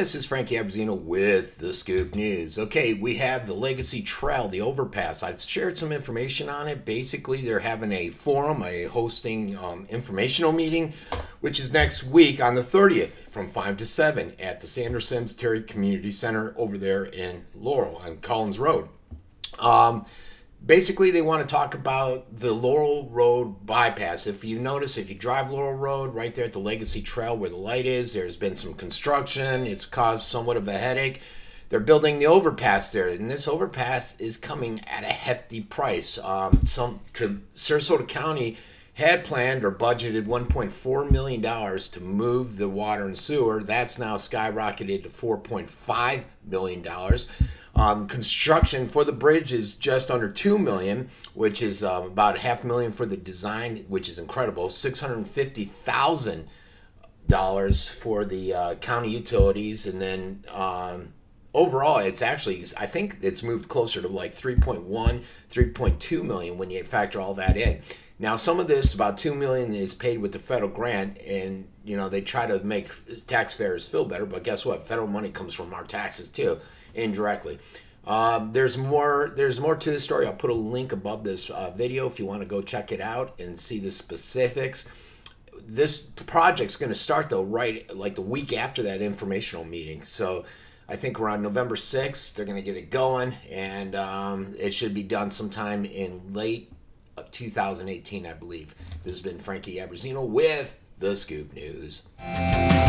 This is Frankie Abbruzzino with the Scoop News. Okay, we have the Legacy Trail, the overpass. I've shared some information on it. Basically, they're having a forum, a hosting um, informational meeting, which is next week on the 30th from 5 to 7 at the Sandra Sims Terry Community Center over there in Laurel on Collins Road. Um, basically they want to talk about the Laurel Road bypass. If you notice, if you drive Laurel Road right there at the Legacy Trail where the light is, there's been some construction. It's caused somewhat of a headache. They're building the overpass there, and this overpass is coming at a hefty price. Um, some Sarasota County had planned or budgeted 1.4 million dollars to move the water and sewer. That's now skyrocketed to 4.5 million dollars. Um, construction for the bridge is just under two million, which is um, about half a million for the design, which is incredible. Six hundred fifty thousand dollars for the uh, county utilities, and then um, overall, it's actually I think it's moved closer to like 3.1, 3.2 million when you factor all that in. Now, some of this, about two million, is paid with the federal grant, and you know they try to make taxpayers feel better. But guess what? Federal money comes from our taxes too indirectly. Um, there's more. There's more to the story. I'll put a link above this uh, video if you want to go check it out and see the specifics. This project's going to start though right like the week after that informational meeting. So I think we're on November 6th they're going to get it going, and um, it should be done sometime in late 2018, I believe. This has been Frankie Abbruzzino with the Scoop News.